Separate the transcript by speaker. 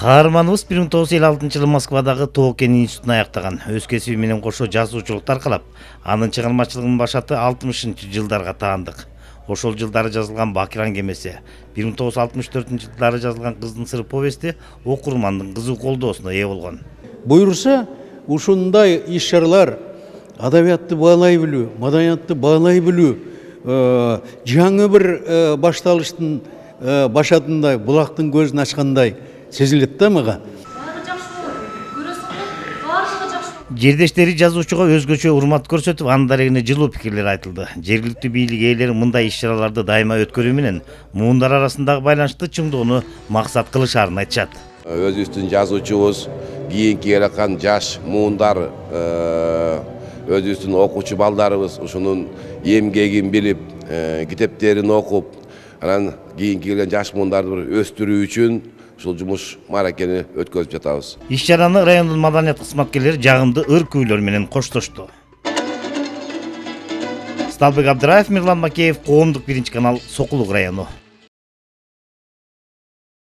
Speaker 1: элүү алтынчы жылы москвадагы тоокен институтун аяктаган өз кесиби менен кошо жазуучулукту аркалап анын чыгармачылыгынын башаты алтымышынчы жылдарга таандык ошол жылдары жазылган бакиран алтымыш төртүнчү жылдары жазылган кыздын сыры повести окурмандын кызуу колдоосуна ээ болгон
Speaker 2: буюрса ушундай иш чаралар адабиятты баалай билүү маданиятты баалай билүү э, жаңы бир э, башталыштын э, башатындай булактын көзүн ачкандай сезилет да мага
Speaker 3: баары жакшы болот көрөсүң го баардыгы жакшы болот.
Speaker 1: Жердештери жазуучуга өзгөчө урмат көрсөтүп анын дарегине жылуу пикирлер айтылды. Жергиликтүү бийлик ээлери мындай иш чараларды дайыма өткөрүү менен муундар арасындагы байланышты чыңдоону максат кылышаарын айтышат.
Speaker 4: Өзүбүздүн жазуучубуз кийинки келаткан жаш муундар өзүбүздүн окуучу балдарыбыз ушунун эмгегин билип китептерин окуп анан кийинки келген жаш муундарды бір өстүрүү үчүн ушул жумуш мааракени өткөзүп жатабыз.
Speaker 1: Иш чараны райондун маданият кызматкерлери жагымдуу ыр күүлөр менен коштошту сталбек абдыраев мирлан макеев коомдук биринчи канал сокулук району.